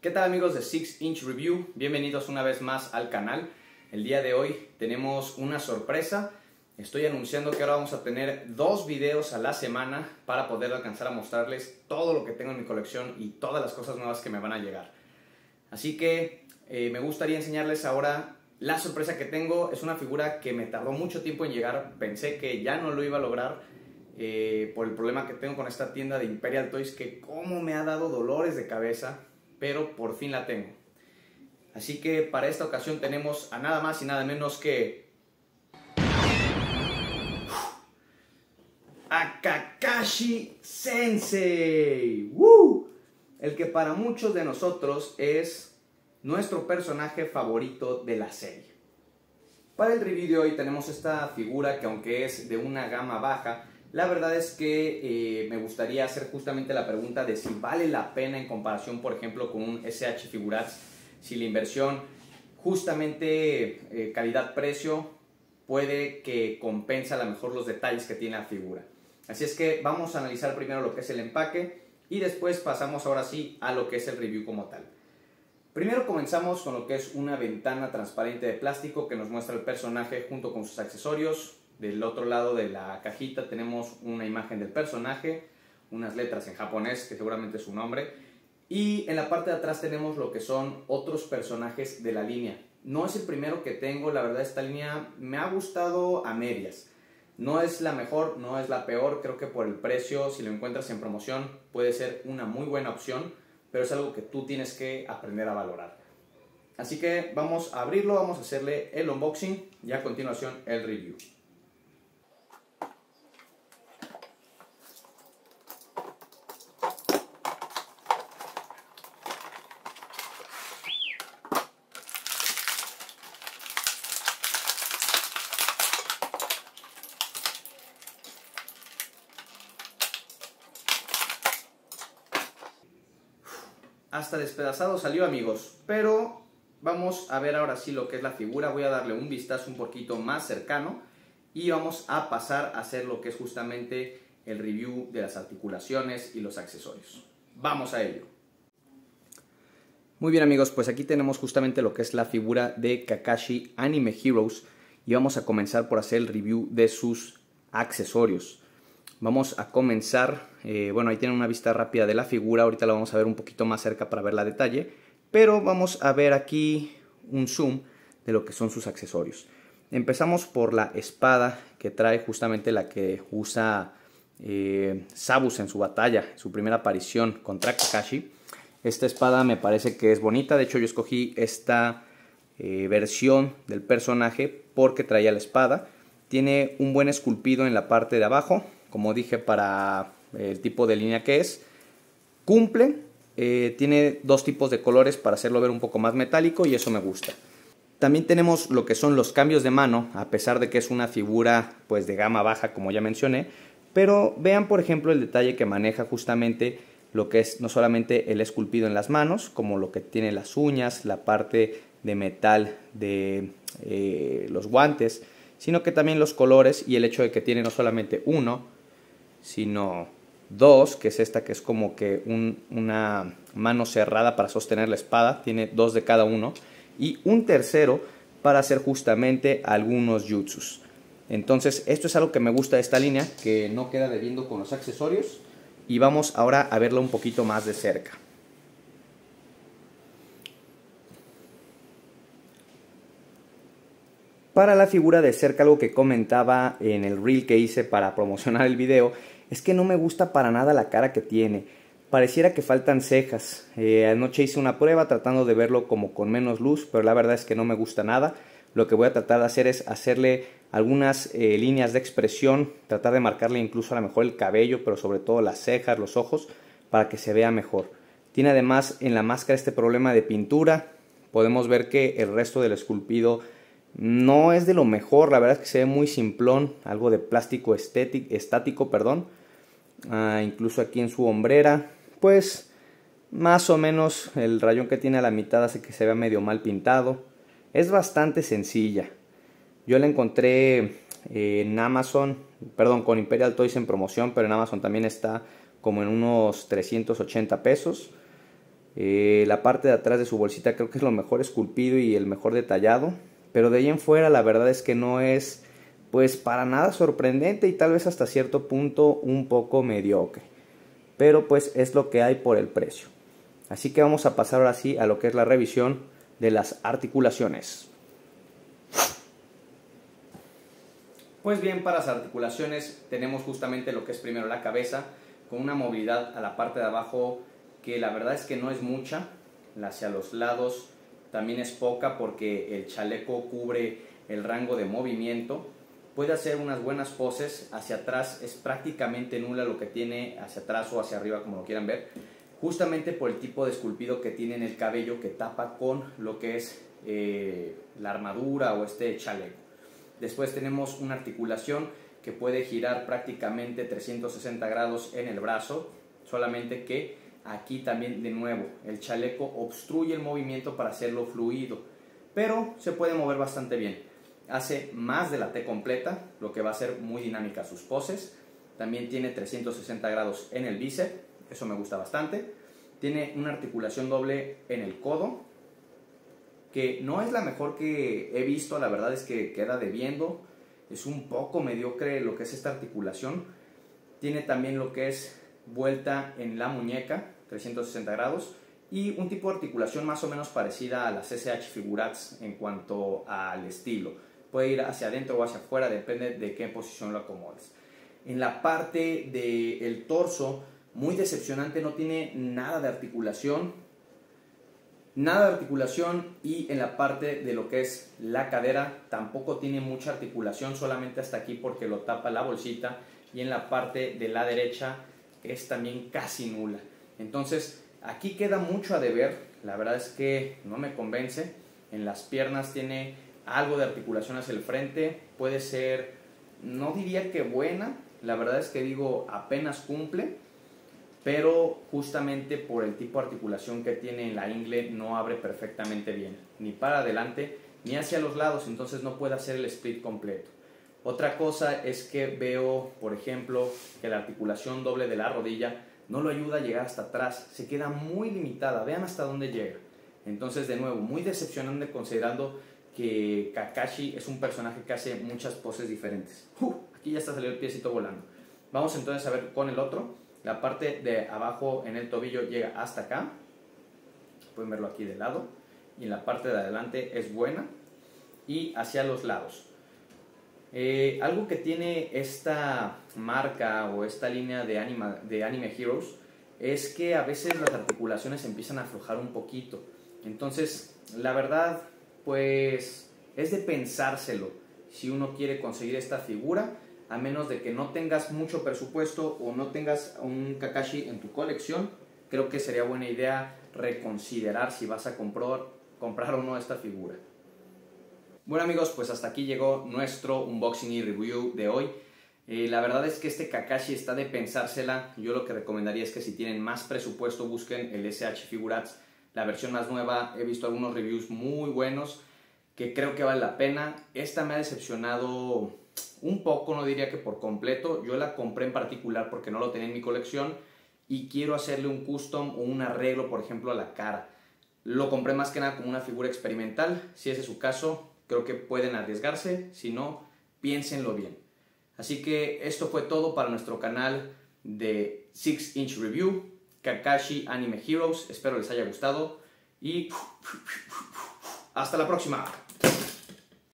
¿Qué tal amigos de Six Inch Review? Bienvenidos una vez más al canal. El día de hoy tenemos una sorpresa. Estoy anunciando que ahora vamos a tener dos videos a la semana para poder alcanzar a mostrarles todo lo que tengo en mi colección y todas las cosas nuevas que me van a llegar. Así que eh, me gustaría enseñarles ahora la sorpresa que tengo. Es una figura que me tardó mucho tiempo en llegar. Pensé que ya no lo iba a lograr eh, por el problema que tengo con esta tienda de Imperial Toys que como me ha dado dolores de cabeza pero por fin la tengo. Así que para esta ocasión tenemos a nada más y nada menos que... A Kakashi Sensei. El que para muchos de nosotros es nuestro personaje favorito de la serie. Para el review de hoy tenemos esta figura que aunque es de una gama baja, la verdad es que eh, me gustaría hacer justamente la pregunta de si vale la pena en comparación, por ejemplo, con un SH Figurats, si la inversión justamente eh, calidad-precio puede que compensa a lo mejor los detalles que tiene la figura. Así es que vamos a analizar primero lo que es el empaque y después pasamos ahora sí a lo que es el review como tal. Primero comenzamos con lo que es una ventana transparente de plástico que nos muestra el personaje junto con sus accesorios, del otro lado de la cajita tenemos una imagen del personaje, unas letras en japonés, que seguramente es su nombre, y en la parte de atrás tenemos lo que son otros personajes de la línea. No es el primero que tengo, la verdad esta línea me ha gustado a medias. No es la mejor, no es la peor, creo que por el precio, si lo encuentras en promoción, puede ser una muy buena opción, pero es algo que tú tienes que aprender a valorar. Así que vamos a abrirlo, vamos a hacerle el unboxing y a continuación el review. Hasta despedazado salió amigos, pero vamos a ver ahora sí lo que es la figura, voy a darle un vistazo un poquito más cercano y vamos a pasar a hacer lo que es justamente el review de las articulaciones y los accesorios. Vamos a ello. Muy bien amigos, pues aquí tenemos justamente lo que es la figura de Kakashi Anime Heroes y vamos a comenzar por hacer el review de sus accesorios. Vamos a comenzar, eh, bueno ahí tienen una vista rápida de la figura, ahorita la vamos a ver un poquito más cerca para ver la detalle, pero vamos a ver aquí un zoom de lo que son sus accesorios. Empezamos por la espada que trae justamente la que usa eh, Sabus en su batalla, su primera aparición contra Kakashi. Esta espada me parece que es bonita, de hecho yo escogí esta eh, versión del personaje porque traía la espada. Tiene un buen esculpido en la parte de abajo, como dije, para el tipo de línea que es. Cumple, eh, tiene dos tipos de colores para hacerlo ver un poco más metálico y eso me gusta. También tenemos lo que son los cambios de mano, a pesar de que es una figura pues de gama baja como ya mencioné, pero vean por ejemplo el detalle que maneja justamente lo que es no solamente el esculpido en las manos, como lo que tiene las uñas, la parte de metal de eh, los guantes, sino que también los colores y el hecho de que tiene no solamente uno, sino dos, que es esta que es como que una mano cerrada para sostener la espada, tiene dos de cada uno, y un tercero para hacer justamente algunos jutsus. Entonces, esto es algo que me gusta de esta línea, que no queda debiendo con los accesorios, y vamos ahora a verlo un poquito más de cerca. Para la figura de cerca, algo que comentaba en el reel que hice para promocionar el video, es que no me gusta para nada la cara que tiene. Pareciera que faltan cejas. Eh, anoche hice una prueba tratando de verlo como con menos luz, pero la verdad es que no me gusta nada. Lo que voy a tratar de hacer es hacerle algunas eh, líneas de expresión, tratar de marcarle incluso a lo mejor el cabello, pero sobre todo las cejas, los ojos, para que se vea mejor. Tiene además en la máscara este problema de pintura. Podemos ver que el resto del esculpido no es de lo mejor, la verdad es que se ve muy simplón, algo de plástico estático, perdón. Ah, incluso aquí en su hombrera, pues más o menos el rayón que tiene a la mitad hace que se vea medio mal pintado. Es bastante sencilla. Yo la encontré en Amazon, perdón, con Imperial Toys en promoción, pero en Amazon también está como en unos 380 pesos. Eh, la parte de atrás de su bolsita creo que es lo mejor esculpido y el mejor detallado. Pero de ahí en fuera la verdad es que no es pues para nada sorprendente y tal vez hasta cierto punto un poco mediocre. Pero pues es lo que hay por el precio. Así que vamos a pasar ahora sí a lo que es la revisión de las articulaciones. Pues bien, para las articulaciones tenemos justamente lo que es primero la cabeza, con una movilidad a la parte de abajo que la verdad es que no es mucha, hacia los lados también es poca porque el chaleco cubre el rango de movimiento. Puede hacer unas buenas poses, hacia atrás es prácticamente nula lo que tiene hacia atrás o hacia arriba como lo quieran ver, justamente por el tipo de esculpido que tiene en el cabello que tapa con lo que es eh, la armadura o este chaleco. Después tenemos una articulación que puede girar prácticamente 360 grados en el brazo, solamente que aquí también de nuevo el chaleco obstruye el movimiento para hacerlo fluido, pero se puede mover bastante bien. Hace más de la T completa, lo que va a ser muy dinámica sus poses. También tiene 360 grados en el bíceps, eso me gusta bastante. Tiene una articulación doble en el codo, que no es la mejor que he visto, la verdad es que queda debiendo, es un poco mediocre lo que es esta articulación. Tiene también lo que es vuelta en la muñeca, 360 grados, y un tipo de articulación más o menos parecida a las SH Figurats en cuanto al estilo. Puede ir hacia adentro o hacia afuera, depende de qué posición lo acomodes. En la parte del torso, muy decepcionante, no tiene nada de articulación, Nada de articulación y en la parte de lo que es la cadera tampoco tiene mucha articulación, solamente hasta aquí porque lo tapa la bolsita y en la parte de la derecha es también casi nula. Entonces aquí queda mucho a deber, la verdad es que no me convence. En las piernas tiene algo de articulación hacia el frente, puede ser, no diría que buena, la verdad es que digo apenas cumple. Pero justamente por el tipo de articulación que tiene en la ingle no abre perfectamente bien, ni para adelante ni hacia los lados, entonces no puede hacer el split completo. Otra cosa es que veo, por ejemplo, que la articulación doble de la rodilla no lo ayuda a llegar hasta atrás, se queda muy limitada, vean hasta dónde llega. Entonces, de nuevo, muy decepcionante considerando que Kakashi es un personaje que hace muchas poses diferentes. Aquí ya está saliendo el piecito volando. Vamos entonces a ver con el otro. La parte de abajo en el tobillo llega hasta acá. Pueden verlo aquí de lado. Y en la parte de adelante es buena. Y hacia los lados. Eh, algo que tiene esta marca o esta línea de, de Anime Heroes es que a veces las articulaciones empiezan a aflojar un poquito. Entonces, la verdad, pues es de pensárselo si uno quiere conseguir esta figura a menos de que no tengas mucho presupuesto o no tengas un Kakashi en tu colección, creo que sería buena idea reconsiderar si vas a comprar, comprar o no esta figura. Bueno amigos, pues hasta aquí llegó nuestro unboxing y review de hoy. Eh, la verdad es que este Kakashi está de pensársela. Yo lo que recomendaría es que si tienen más presupuesto busquen el SH Figurats, la versión más nueva. He visto algunos reviews muy buenos que creo que vale la pena. Esta me ha decepcionado un poco, no diría que por completo. Yo la compré en particular porque no lo tenía en mi colección y quiero hacerle un custom o un arreglo, por ejemplo, a la cara. Lo compré más que nada como una figura experimental. Si ese es su caso, creo que pueden arriesgarse. Si no, piénsenlo bien. Así que esto fue todo para nuestro canal de 6 Inch Review, Kakashi Anime Heroes. Espero les haya gustado y hasta la próxima.